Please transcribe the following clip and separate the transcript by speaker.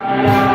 Speaker 1: Yeah.